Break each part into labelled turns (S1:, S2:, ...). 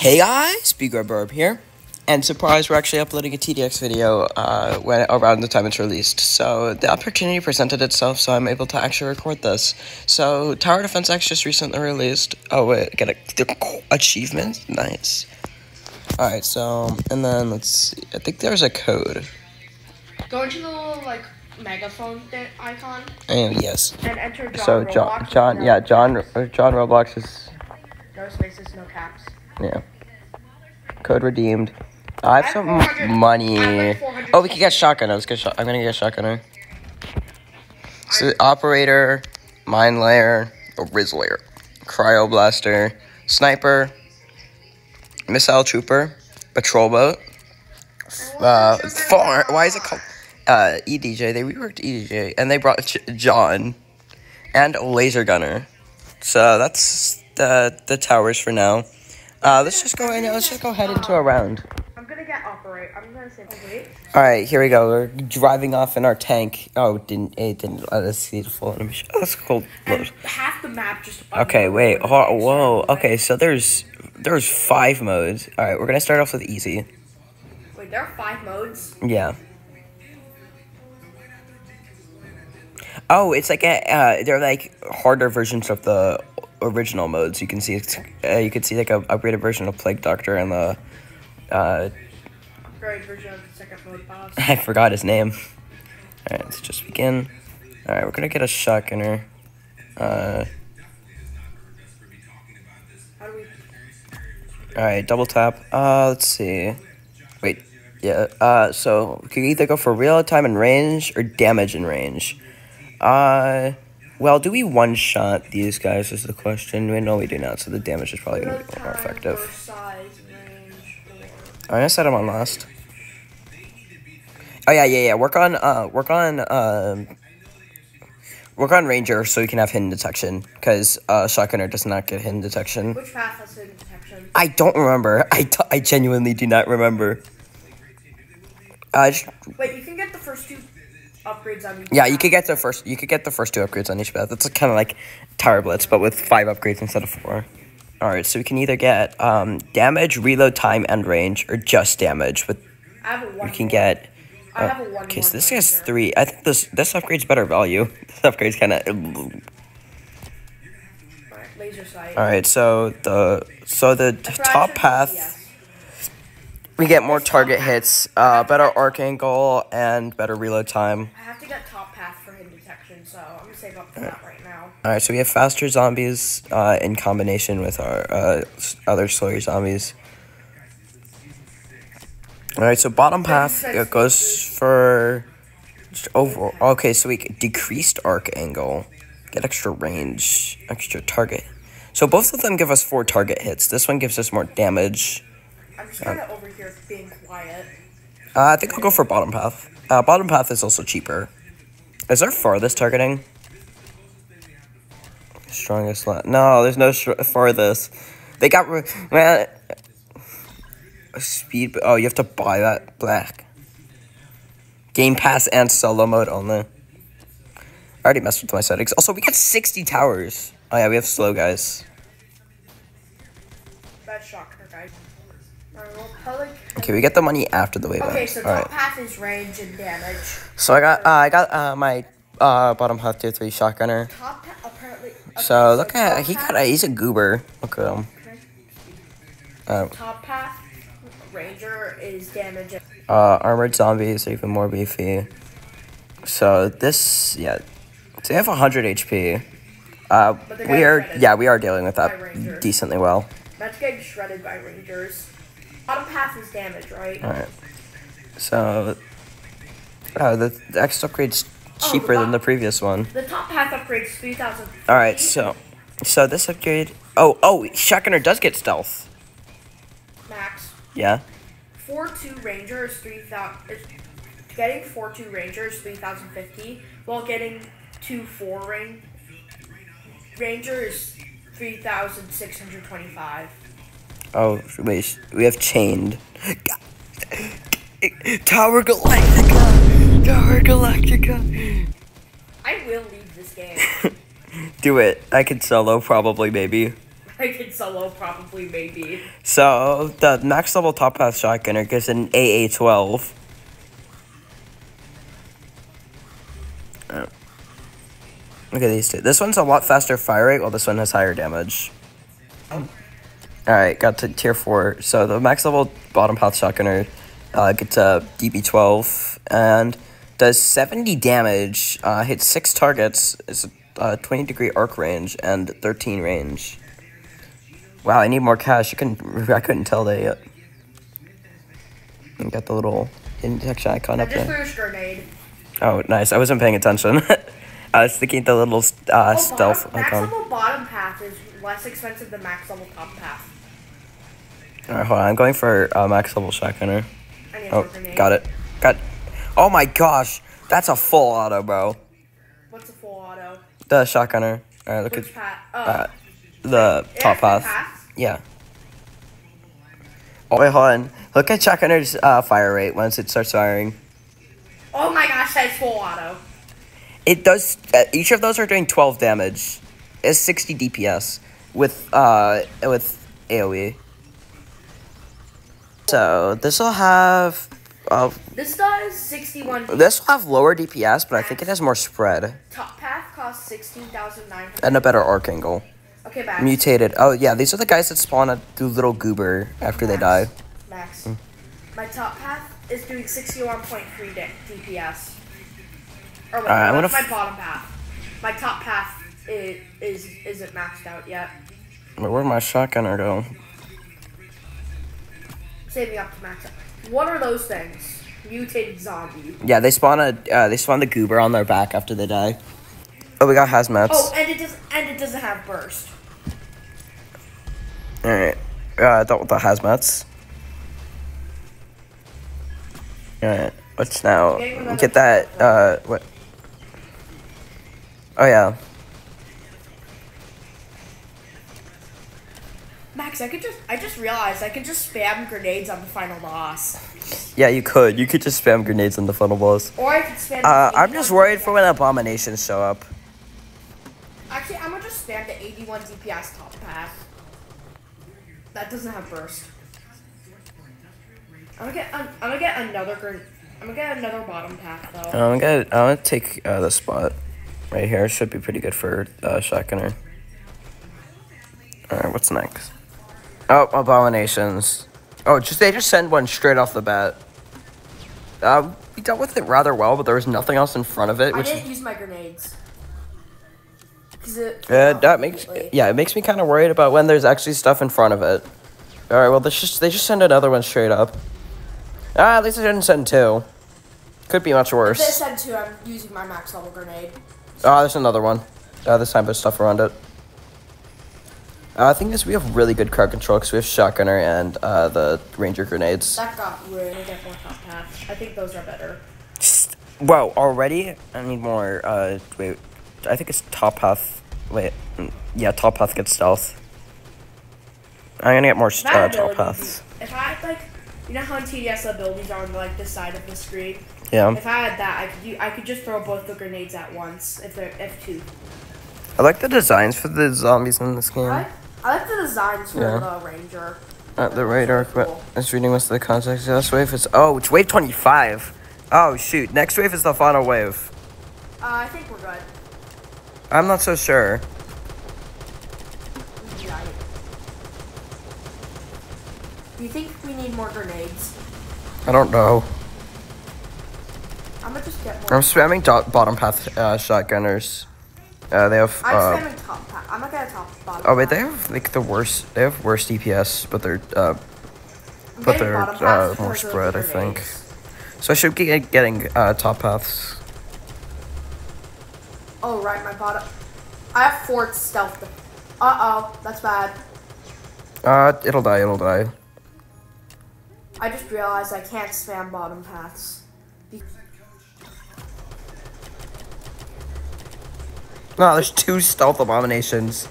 S1: Hey guys, Beegredbirb here, and surprise, we're actually uploading a TDX video uh, when around the time it's released. So the opportunity presented itself, so I'm able to actually record this. So Tower Defense X just recently released. Oh wait, get a achievement, nice. All right, so and then let's see. I think there's a code.
S2: Go into the little like megaphone icon
S1: And yes.
S2: and enter John
S1: So
S2: Roblox
S1: John, John,
S2: no-
S1: yeah, John, uh, John Roblox is
S2: No spaces, no caps.
S1: Yeah. Code redeemed. I have some money.
S2: I have like 400
S1: Oh, we can get shotgun. I was gonna. I'm gonna get shotgunner. So operator, mine layer, or Riz layer, cryo blaster, sniper, missile trooper, patrol boat, uh, far. Why is it called uh, EDJ? They reworked EDJ and they brought John and a laser gunner. So that's the the towers for now. Uh, let's just go in. Let's just go head into a round.
S2: I'm gonna get operate. I'm gonna say oh, wait.
S1: All right, here we go. We're driving off in our tank. Oh, it didn't it didn't let us see the full animation? Oh, that's cool.
S2: And half the map just.
S1: Okay, wait. Oh, whoa. Okay, so there's there's five modes. All right, we're gonna start off with easy.
S2: Wait, there are five modes.
S1: Yeah. Oh, it's like a, uh, they're like harder versions of the original modes. You can see it's, uh, you can see like a upgraded version of Plague Doctor and the uh,
S2: Great version of the second mode boss.
S1: I forgot his name. All right, let's just begin. All right, we're gonna get a shotgunner. Uh, all right, double tap. Uh, let's see. Wait, yeah. Uh, so we can either go for real time and range or damage and range. Uh, well, do we one shot these guys? Is the question. We know we do not, so the damage is probably gonna be more effective. I'm gonna set him on last. Oh yeah, yeah, yeah. Work on uh work on um work on ranger so you can have hidden detection because uh shotgunner does not get hidden detection.
S2: Which path has hidden detection?
S1: I don't remember. I, I genuinely do not remember. Uh, sh-
S2: Wait, you can get the first two upgrades on each.
S1: yeah, you could get the first you could get the first two upgrades on each path. It's kind of like Tower Blitz, but with five upgrades instead of four. All right, so we can either get um, damage, reload time, and range, or just damage. With
S2: I have a one.
S1: we can get
S2: I have a one.
S1: Okay, so this has three. I think this this upgrade's better value. This upgrade's kind of.
S2: Alright, laser sight.
S1: All right, so the so the top
S2: I should do,
S1: path. We get more target hits, uh, better arc angle, and better reload time.
S2: I have to get top path for hidden detection, so I'm gonna save up for that right now.
S1: All right, so we have faster zombies uh, in combination with our uh, other slower zombies. All right, so bottom path it goes for just over. Okay, so we decreased arc angle, get extra range, extra target. So both of them give us four target hits. This one gives us more damage.
S2: Kind of over here being quiet.
S1: Uh, I think I'll go for bottom path. Uh, bottom path is also cheaper. Is there farthest targeting? Strongest line. No, there's no farthest. They got man. Speed. Oh, you have to buy that black. Game Pass and solo mode only. I already messed with my settings. Also, we got 60 towers. Oh yeah, we have slow guys.
S2: Shocker, guys. Alright, well, probably.
S1: Okay, we get the money after the wave
S2: Okay, so top
S1: right.
S2: path is range and damage.
S1: So I got uh, I got uh, my uh, bottom half tier three shotgunner.
S2: Top apparently. okay,
S1: So look at he got a he's a goober. Look at him. Uh,
S2: Top path ranger is damage.
S1: uh, armored zombies are even more beefy. So this yeah, so they have 100 HP. Uh, we are
S2: shredded
S1: yeah we are dealing with that decently well.
S2: That's getting shredded by rangers. Bottom is damage, right?
S1: All right. So uh, the, the X upgrade's
S2: Oh,
S1: cheaper
S2: the
S1: than the previous one.
S2: The top path upgrades 3000.
S1: All right, so so this upgrade. Oh oh, shotgunner does get stealth.
S2: Max.
S1: Yeah.
S2: 4 2 Ranger is 3000. is- Getting 4 2 Ranger is 3050, while getting 2 4 ring, Ranger is 3625.
S1: Oh wait, we have chained. Tower Galactica! Tower Galactica!
S2: I will leave this game.
S1: Do it. I could solo probably maybe.
S2: I in solo, probably maybe.
S1: So the max level top path shotgunner gives an AA twelve. Uh, Look at these two. This one's a lot faster fire rate, while this one has higher damage. Alright, got to tier 4. So the max level bottom path shotgunner uh, gets a DB12 and does 70 damage, uh, hits 6 targets, is a uh, 20 degree arc range, and 13 range. Wow, I need more cash. You couldn't, I couldn't tell that yet. And got the little detection icon
S2: I
S1: up there.
S2: threw a grenade.
S1: Oh, nice. I wasn't paying attention. I was thinking the little uh,
S2: Oh,
S1: stealth
S2: bottom, max
S1: icon.
S2: level bottom path is less expensive than max level top path.
S1: Alright, hold on. I'm going for uh, max level shotgunner. Oh, got it. Got. Oh my gosh, that's a full auto, bro.
S2: What's a full auto?
S1: The shotgunner. Alright, look
S2: Which
S1: at
S2: path? Oh,
S1: uh, the
S2: it
S1: top
S2: has
S1: path. Yeah. Oh wait, hold on. Look at shotgunner's uh, fire rate once it starts firing.
S2: Oh my gosh, that's full auto.
S1: It does. Uh, each of those are doing 12 damage. It's 60 DPS with uh with AOE. So this will have. Uh,
S2: This does 61.
S1: this will have lower DPS, but I think it has more spread
S2: Top path costs 16,900.
S1: and a better arc angle.
S2: Okay, Max.
S1: Mutated. Oh yeah, these are the guys that spawn a little goober after they die.
S2: Max.
S1: Hmm.
S2: My top path is doing 61.3 DPS. Or wait,
S1: Alright, I'm
S2: no,
S1: gonna
S2: that's my bottom path. My top path is, is isn't maxed out yet.
S1: Wait, where'd my shotgunner go?
S2: Saving up to max out. What are those things? Mutated zombie.
S1: Yeah, they spawn a uh, they spawn the goober on their back after they die. Oh, we got hazmats.
S2: Oh, and it does and it doesn't have burst.
S1: All right. Uh, dealt with the hazmats. All right. What's now? Get that. Uh, what? Oh yeah.
S2: Max, I could just I just realized I could just spam grenades on the final boss.
S1: Yeah, you could. You could just spam grenades on the funnel boss.
S2: Or I could spam
S1: Uh, I'm just
S2: 81
S1: worried for when abominations show up.
S2: Actually, I'm gonna just spam the 81 DPS top path. That doesn't have burst. I'm gonna get. I'm, I'm gonna get another. gren- I'm gonna get another bottom path though.
S1: I'm gonna. I'm gonna take uh, the spot right here. Should be pretty good for uh, shotgunner. All right. What's next? Oh, abominations. Oh, just they just send one straight off the bat. Uh, we dealt with it rather well, but there was nothing else in front of it,
S2: I
S1: which
S2: didn't use my grenades. It.
S1: uh, that makes
S2: completely.
S1: yeah, it makes me kind of worried about when there's actually stuff in front of it. All right, well, they just they just send another one straight up. Ah, at least they didn't send two. Could be much
S2: If they
S1: worse.
S2: said two, I'm using my max level grenade.
S1: Oh, there's another one. Uh, this time there's stuff around it. Uh, I think this we have really good crowd control because we have shotgunner and uh, the ranger grenades.
S2: That got really get more top paths. I think those are better.
S1: Just- Whoa, already? I need more. Uh, wait, I think it's top path. Wait, mm, yeah, top path gets stealth. I'm gonna get more
S2: If
S1: uh, top
S2: abilities-
S1: paths.
S2: If I had like, you know how in TDS the abilities are on like the side of the screen.
S1: Yeah,
S2: If I had that, I could u- I could just throw both the grenades at once if they're F two.
S1: I like the designs for the zombies in this game.
S2: I, I like the designs for
S1: Yeah.
S2: the ranger.
S1: Uh, the radar
S2: Cool.
S1: it's reading what's the context. This wave is oh, it's wave twenty five. Oh shoot, next wave is the final wave.
S2: Uh, I think we're good.
S1: I'm not so sure.
S2: Yeah. Do you think we need more grenades?
S1: I don't know.
S2: I'm gonna just get more.
S1: I'm spamming dot bottom path uh, shotgunners. Uh, they have.
S2: I'm
S1: Uh,
S2: spamming top. I'm not gonna top bottom.
S1: oh wait, they have like the worst. They have worst DPS, but they're uh,
S2: I'm
S1: but they're uh, more spread. I think. So I should be get- getting uh, top paths.
S2: Oh right, my bottom. I have fourth stealth. Uh oh, that's bad.
S1: Uh, it'll die. It'll die.
S2: I just realized I can't spam bottom paths.
S1: No, there's two stealth abominations.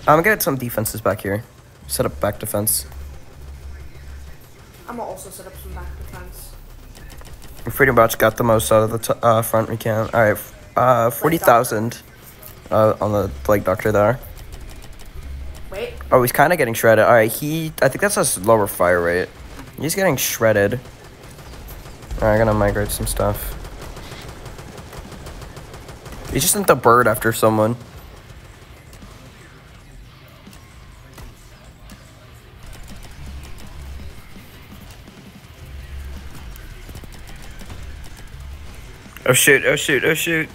S1: I'm gonna get some defenses back here. Set up back defense.
S2: I'm gonna also set up some back defense.
S1: Pretty much got the most out of the t- uh, front we can. All right, uh, forty thousand uh, on the plague doctor there.
S2: Wait,
S1: Oh, he's kind of getting shredded. All right, he. I think that's a lower fire rate. He's getting shredded. All right, I gotta migrate some stuff. He just sent the bird after someone. Oh shoot, oh shoot, oh shoot.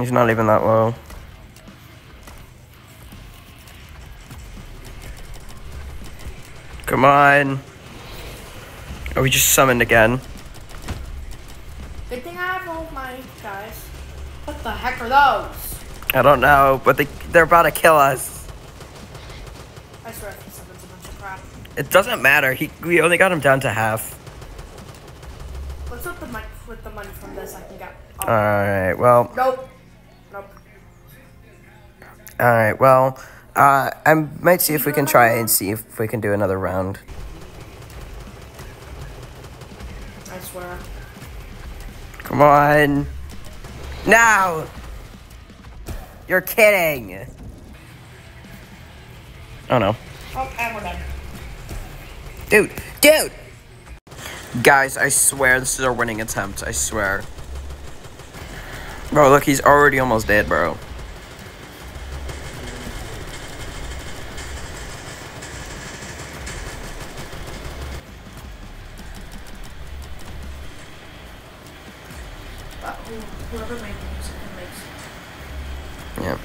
S1: He's not even that low. Come on. Oh, we just summoned again.
S2: Good thing I have all my guys. What the heck are those?
S1: I don't know, but they, they're about to kill us.
S2: I swear a bunch of crap.
S1: It doesn't matter. He, we only got him down to half.
S2: What's up the with the money from this I can get?
S1: Alright, well.
S2: Nope.
S1: Alright, well, uh, I might see if we can try and see if we can do another round.
S2: I swear.
S1: Come on. Now. You're kidding! Oh no.
S2: Oh, and we're done.
S1: Dude, dude! Guys, I swear this is our winning attempt. I swear. Bro, look, he's already almost dead, bro.
S2: Uh, who, whoever made the music can make.
S1: Yeah.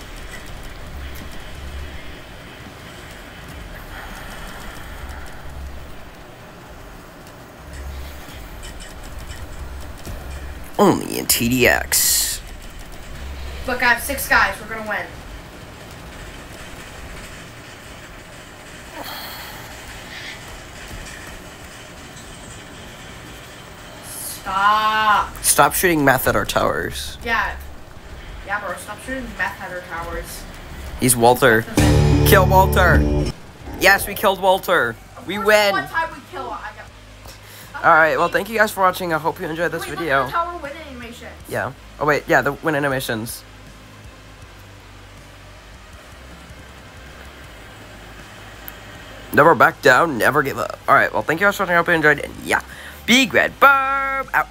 S1: Only in TDX.
S2: Look, I have six guys. We're gonna win. Stop.
S1: Stop shooting meth at our towers.
S2: Yeah. Yeah, bro. Stop shooting meth at our towers.
S1: He's Walter. Kill Walter. Yes, we killed Walter. We
S2: First
S1: win.
S2: One time we kill. I got.
S1: Alright, well, thank you guys for watching. I hope you enjoyed this
S2: Wait,
S1: video.
S2: at the tower win animation.
S1: Yeah. Oh, wait. Yeah, the win animations. Never back down, never give up. Alright, well, thank you guys for watching. I hope you enjoyed. And yeah, Beegredbirb out.